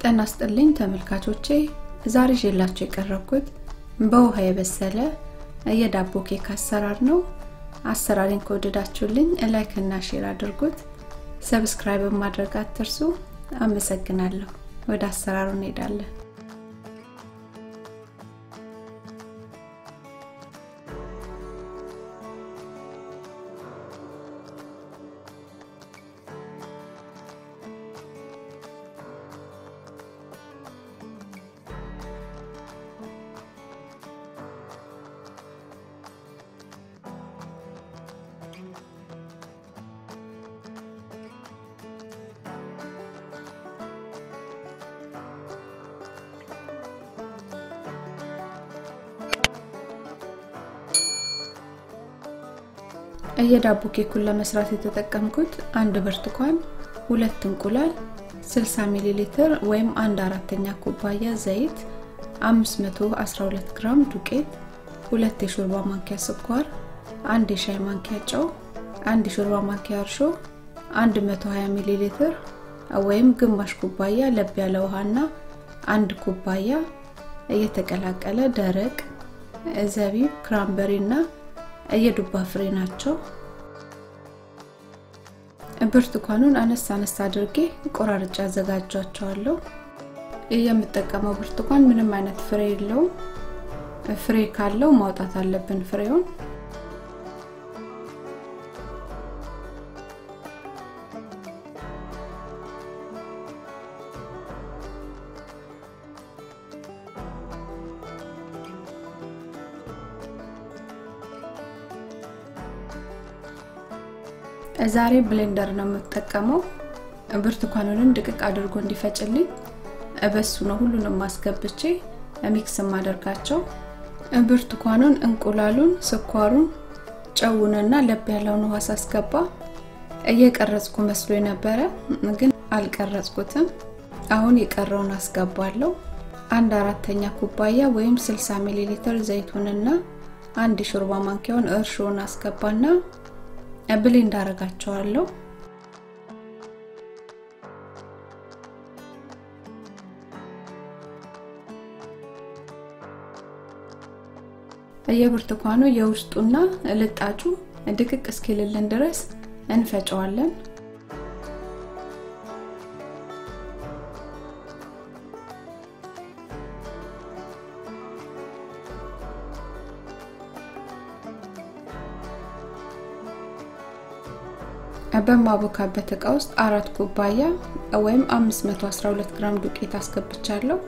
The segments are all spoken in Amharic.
ጤና ይስጥልኝ ተመልካቾቼ ዛሬ ይዤላችሁ የቀረብኩት በውሃ የበሰለ የዳቦ ኬክ አሰራር ነው። አሰራሬን ከወደዳችሁልኝ like እና share አድርጉት። subscribe ማድረግ አትርሱ። አመሰግናለሁ። ወደ አሰራሩ እንሄዳለን። የዳቦ ኬኩን ለመስራት የተጠቀምኩት አንድ ብርቱካን፣ ሁለት እንቁላል፣ 60 ሚሊ ሊትር ወይም አንድ አራተኛ ኩባያ ዘይት፣ 512 ግራም ዱቄት፣ ሁለት የሾርባ ማንኪያ ስኳር፣ አንድ የሻይ ማንኪያ ጨው፣ አንድ የሾርባ ማንኪያ እርሾ፣ 120 ሚሊ ሊትር ወይም ግማሽ ኩባያ ለብ ያለ ውሃና አንድ ኩባያ እየተቀላቀለ ደረቅ ዘቢብ፣ ክራምበሪ እና የዱባ ፍሬ ናቸው። ብርቱካኑን አነስ አነስ አድርጌ ቆራርጬ አዘጋጃቸዋለሁ። የምጠቀመው ብርቱካን ምንም አይነት ፍሬ የለውም። ፍሬ ካለው ማውጣት አለብን ፍሬውን። ዛሬ blender ነው የምጠቀመው። ብርቱካኑንም ድቅቅ አድርጎ እንዲፈጭልኝ በሱ ነው ሁሉንም ማስገብቼ mix ማደርጋቸው። ብርቱካኑን፣ እንቁላሉን፣ ስኳሩን፣ ጨውንና ለብ ያለውን ውሃ ሳስገባ እየቀረጽኩ መስሎ የነበረ ግን አልቀረጽኩትም። አሁን የቀረውን አስገባለሁ። አንድ አራተኛ ኩባያ ወይም 60 ሚሊ ሊትር ዘይቱንና አንድ የሾርባ ማንኪያውን እርሾውን አስገባና ብሌንድ አደርጋቸዋለሁ። የብርቱካኑ የውስጡና ልጣጩ ድቅቅ እስኪልልን ድረስ እንፈጨዋለን። በማቦካበት እቃ ውስጥ አራት ኩባያ ወይም 512 ግራም ዱቄት አስገብቻለሁ።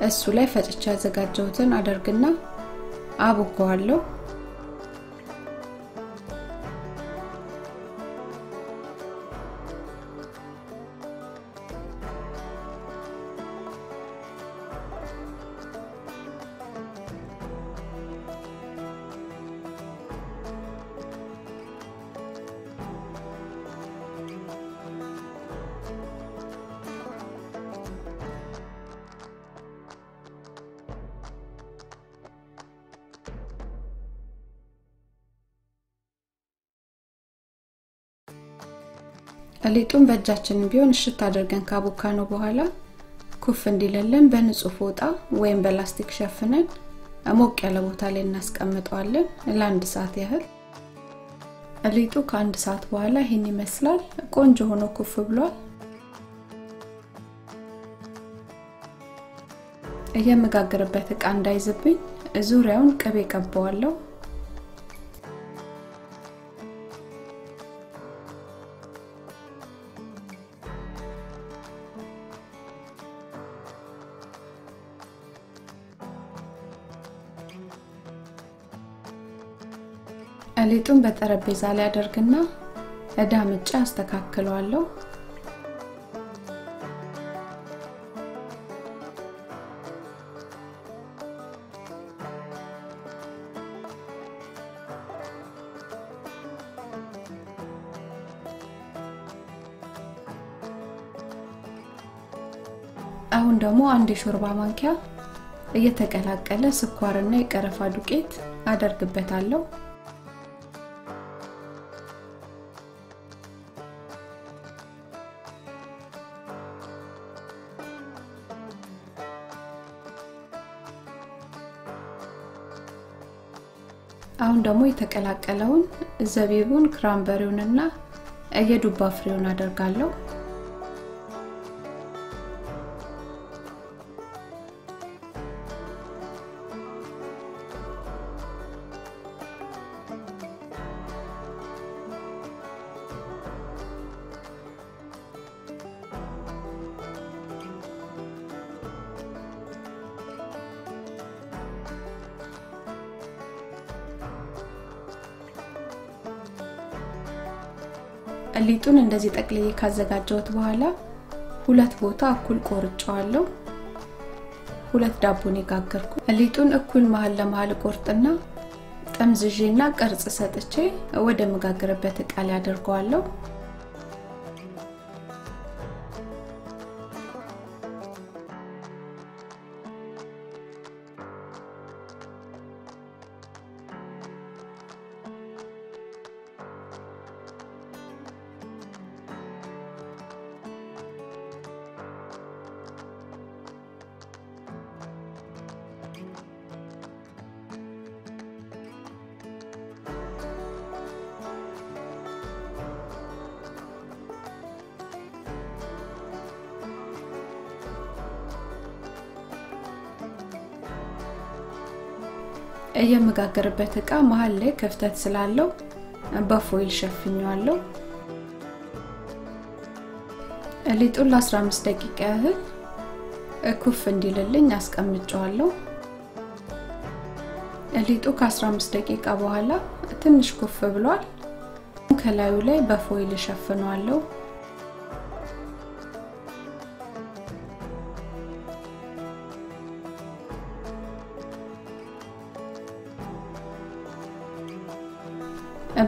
እሱ ላይ ፈጭቼ ያዘጋጀሁትን አደርግና አቦከዋለሁ። ሊጡን በእጃችን ቢሆን እሽት አድርገን ካቦካ ነው በኋላ ኩፍ እንዲልልን በንጹህ ፎጣ ወይም በላስቲክ ሸፍነን ሞቅ ያለ ቦታ ላይ እናስቀምጠዋለን ለአንድ ሰዓት ያህል። ሊጡ ከአንድ ሰዓት በኋላ ይህን ይመስላል። ቆንጆ ሆኖ ኩፍ ብሏል። የምጋግርበት እቃ እንዳይዝብኝ ዙሪያውን ቅቤ ቀባዋለሁ። ሊጡን በጠረጴዛ ላይ አደርግና ዳምጬ አስተካክለዋለሁ። አሁን ደግሞ አንድ የሾርባ ማንኪያ እየተቀላቀለ ስኳርና የቀረፋ ዱቄት አደርግበታለሁ። አሁን ደግሞ የተቀላቀለውን ዘቢቡን፣ ክራምበሪውንና የዱባ ፍሬውን አደርጋለሁ። ሊጡን እንደዚህ ጠቅልዬ ካዘጋጀሁት በኋላ ሁለት ቦታ እኩል ቆርጬዋለሁ። ሁለት ዳቦን የጋገርኩ ሊጡን እኩል መሀል ለመሀል ቆርጥና ጠምዝዤና ቅርጽ ሰጥቼ ወደ መጋገርበት እቃ ላይ አደርገዋለሁ። የምጋገርበት እቃ መሀል ላይ ክፍተት ስላለው በፎይል ሸፍኘዋለሁ። ሊጡን ለ15 ደቂቃ ያህል ኩፍ እንዲልልኝ አስቀምጨዋለሁ። ሊጡ ከ15 ደቂቃ በኋላ ትንሽ ኩፍ ብሏል። ከላዩ ላይ በፎይል ሸፍነዋለሁ።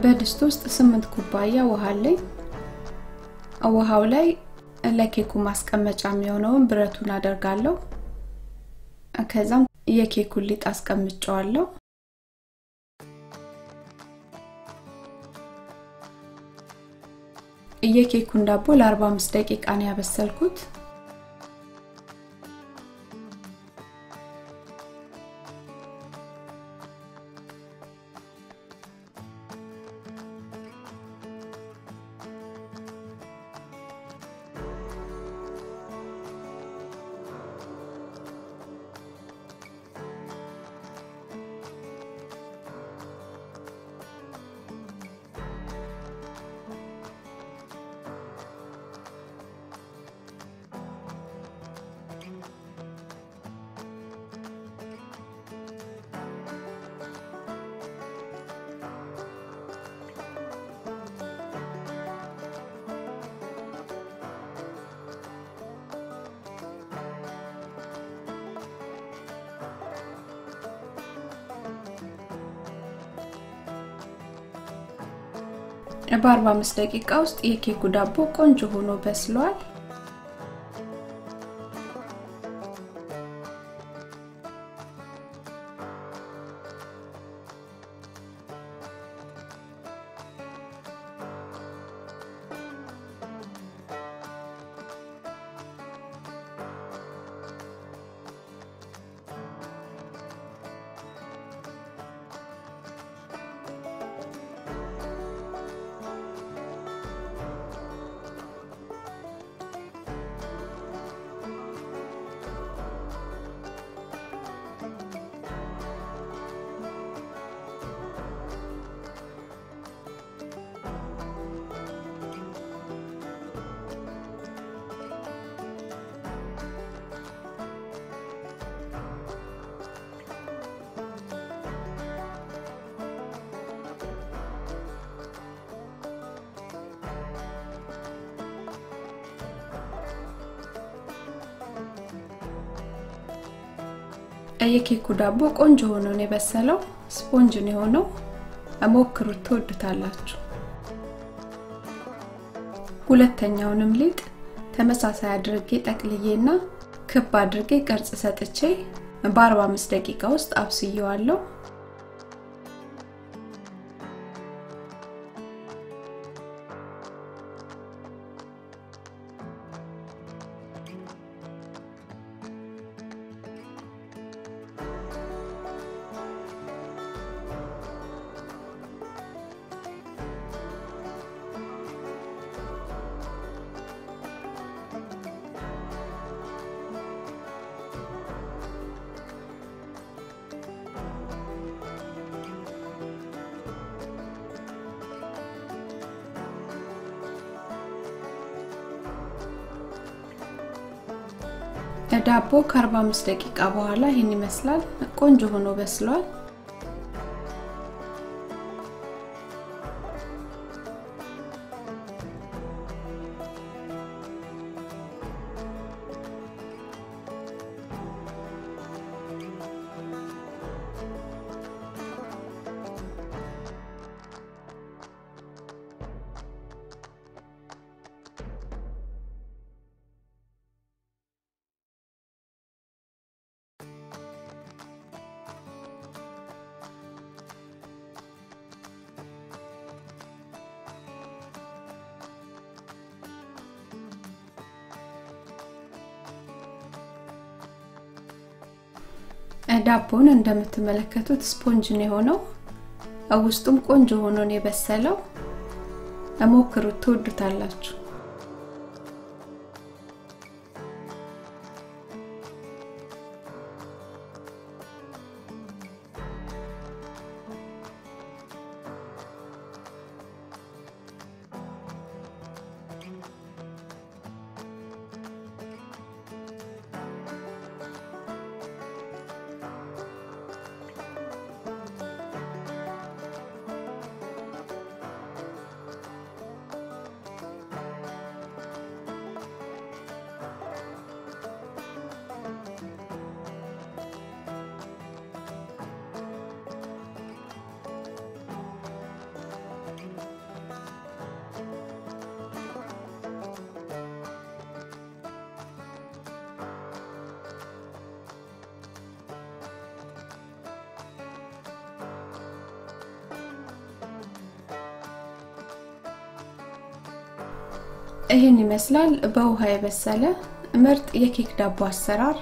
በድስት ውስጥ ስምንት ኩባያ ውሃ አለኝ። ውሃው ላይ ለኬኩ ማስቀመጫ የሚሆነውን ብረቱን አደርጋለሁ። ከዛም የኬኩን ሊጥ አስቀምጨዋለሁ። የኬኩን ዳቦ ለ45 ደቂቃ ነው ያበሰልኩት። በ45 ደቂቃ ውስጥ የኬኩ ዳቦ ቆንጆ ሆኖ በስሏል። የኬኩ ዳቦ ቆንጆ ሆኖ ነው የበሰለው። ስፖንጅ ነው የሆነው። ሞክሩት፣ ትወዱታላችሁ። ሁለተኛውንም ሊጥ ተመሳሳይ አድርጌ ጠቅልዬና ክብ አድርጌ ቅርጽ ሰጥቼ በ45 ደቂቃ ውስጥ አብስየዋለሁ። ዳቦ ከ45 ደቂቃ በኋላ ይህን ይመስላል። ቆንጆ ሆኖ በስሏል። ዳቦን እንደምትመለከቱት ስፖንጅ ነው የሆነው። ውስጡም ቆንጆ ሆኖ ነው የበሰለው። ሞክሩት፣ ትወዱታላችሁ። ይህን ይመስላል በውሃ የበሰለ ምርጥ የኬክ ዳቦ አሰራር።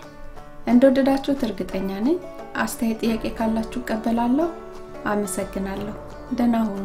እንደወደዳችሁት እርግጠኛ ነኝ። አስተያየት፣ ጥያቄ ካላችሁ እቀበላለሁ። አመሰግናለሁ። ደህና ሁኑ።